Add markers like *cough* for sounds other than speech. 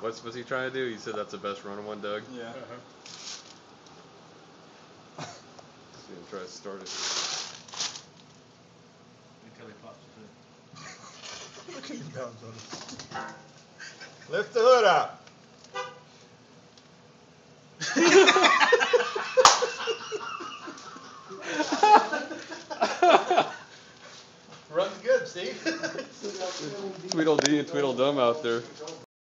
What's what's he trying to do? He said that's the best run running one, Doug. Yeah. Uh-huh. He's gonna try to start it. Until he pops his *laughs* Look at him bounce on it. Lift the hood up. *laughs* Runs good, Steve. Tweedledee and Tweedledum out there. *laughs*